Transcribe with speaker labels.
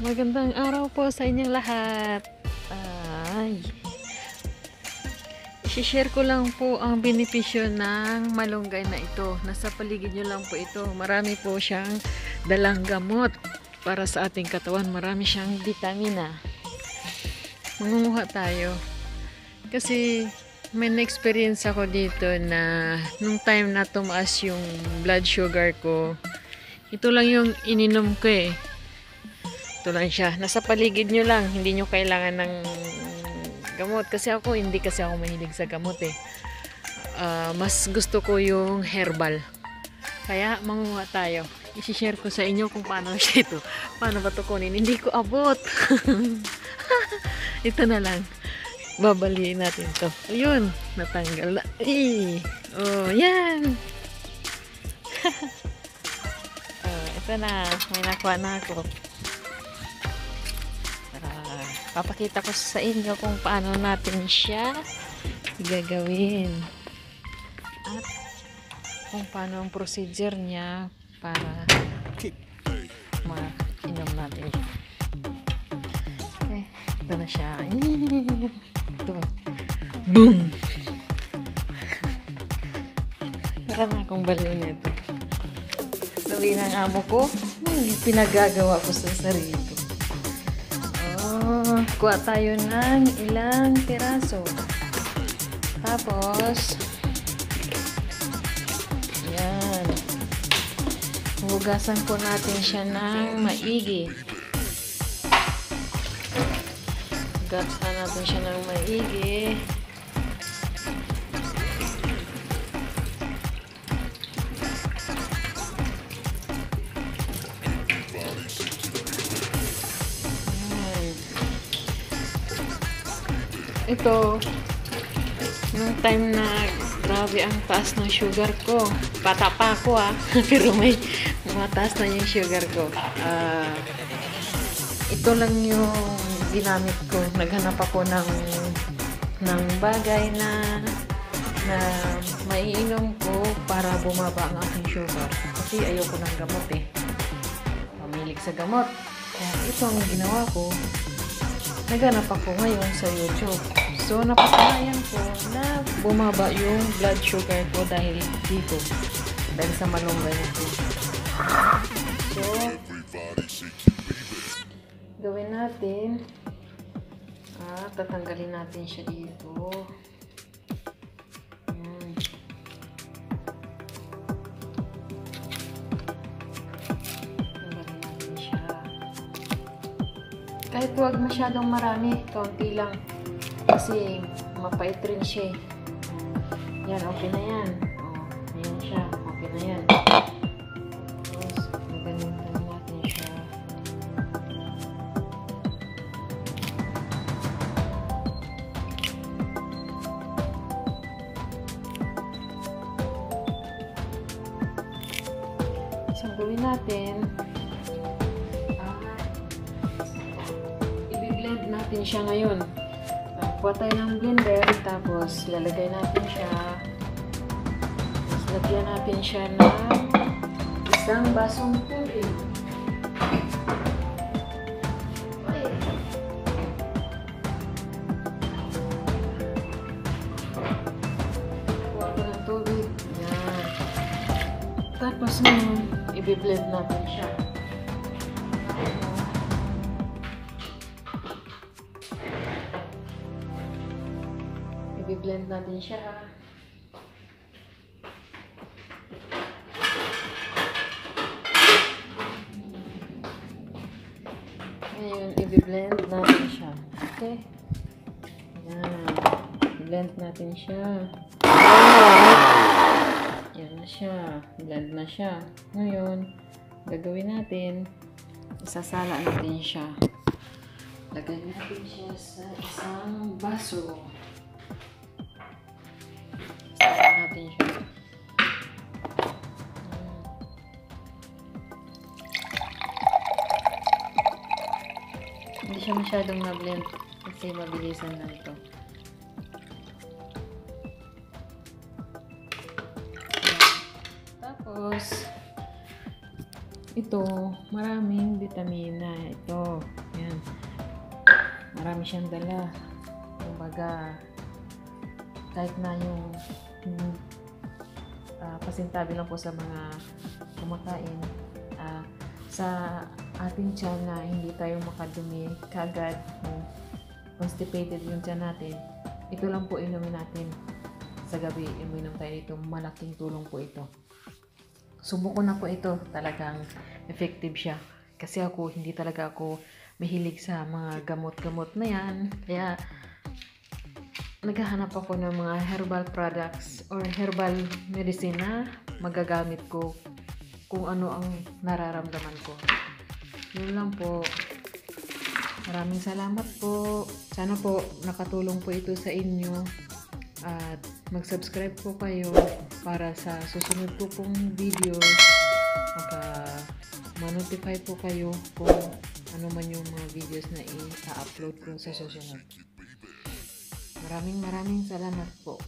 Speaker 1: Magandang araw po sa inyong lahat. Ay. share ko lang po ang benepisyo ng malunggay na ito. Nasa paligid nyo lang po ito. Marami po siyang dalang gamot para sa ating katawan. Marami siyang vitamina. Mangunguha tayo. Kasi may na-experience ako dito na nung time na tumaas yung blood sugar ko, ito lang yung ininom ko eh. Ito lang siya. Nasa paligid nyo lang. Hindi nyo kailangan ng gamot. Kasi ako, hindi kasi ako mahilig sa gamot eh. Uh, mas gusto ko yung herbal. Kaya, manguha tayo. I-share ko sa inyo kung paano siya ito. Paano ba ito kunin? Hindi ko abot. ito na lang. Babaliin natin to. Ayun, natanggal na. Ay, oh, yan. oh, ito na. May nakuha na ako papakita ko sa inyo kung paano natin siya gagawin. At kung paano ang procedure niya para ma-inom natin. Okay, ito na siya. Ito boom meron akong baliw nito sabi ng amo ko. Pinagagawa ko sa sarili kuha tayo ng ilang piraso. Tapos, yan. Hugasan po natin siya ng maigi. Hugasan natin siya ng maigi. Ito. Nung time na grabe ang taas ng sugar ko. Bata pa ako ah. Pero may mataas na yung sugar ko. Uh, ito lang yung ginamit ko. Naghanap ako ng ng bagay na na maiinom ko para bumaba ang aking sugar. Kasi ayoko ng gamot eh. Pamilig sa gamot. Kaya ito ang ginawa ko. Naganap ako ngayon sa YouTube. So, napatunayan ko na bumaba yung blood sugar ko dahil dito. Dahil sa malunggay ito. So, gawin natin. Ah, tatanggalin natin siya dito. Kahit huwag masyadong marami, kaunti lang. Kasi mapait rin siya eh. Yan, okay na yan. Oh, ayan siya. Okay na yan. Tapos, magalitan natin siya. So, gawin natin, natin siya ngayon. Uh, kuha tayo ng blender, tapos lalagay natin siya. Tapos lagyan natin siya ng isang basong tubig. Tapos ngayon, i-blend natin siya. I-blend natin siya. Ngayon, i-blend natin siya. Okay? Yan. I-blend natin siya. Yan na siya. Blend na siya. Ngayon, gagawin natin, isasala natin siya. Lagay natin siya sa isang baso. Hindi siya masyadong na-blend kasi mabilisan lang ito. Tapos, ito, maraming vitamina. Ito, yan. Marami siyang dala. Kumbaga, kahit na yung hmm, ah, pasintabi lang po sa mga kumakain, ah, sa ating tiyan na hindi tayo makadumi kagad kung constipated yung tiyan natin, ito lang po inumin natin sa gabi. Uminom tayo dito. Malaking tulong po ito. Subukan na po ito. Talagang effective siya. Kasi ako, hindi talaga ako mahilig sa mga gamot-gamot na yan. Kaya, naghahanap ako ng mga herbal products or herbal medicine na magagamit ko kung ano ang nararamdaman ko. Yun lang po. Maraming salamat po. Sana po nakatulong po ito sa inyo. At mag-subscribe po kayo para sa susunod po pong videos. Maka ma-notify po kayo kung ano man yung mga videos na i-upload ko sa susunod. Maraming maraming salamat po.